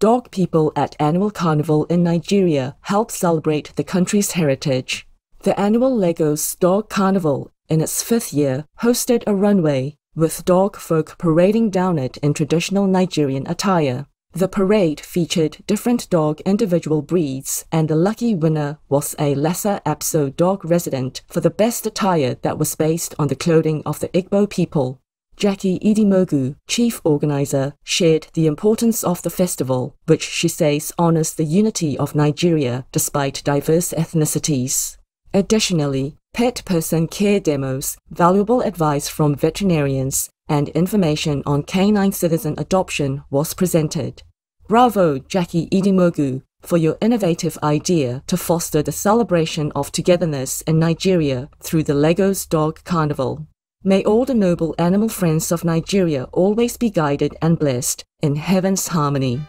Dog people at Annual Carnival in Nigeria help celebrate the country's heritage. The annual Lagos Dog Carnival, in its fifth year, hosted a runway with dog folk parading down it in traditional Nigerian attire. The parade featured different dog individual breeds, and the lucky winner was a Lhasa Apso dog resident for the best attire that was based on the clothing of the Igbo people. Jackie Idimogu, chief organizer, shared the importance of the festival, which she says honors the unity of Nigeria despite diverse ethnicities. Additionally, pet person care demos, valuable advice from veterinarians, and information on canine citizen adoption was presented. Bravo, Jackie Idimogu, for your innovative idea to foster the celebration of togetherness in Nigeria through the Lagos Dog Carnival. May all the noble animal friends of Nigeria always be guided and blessed in heaven's harmony.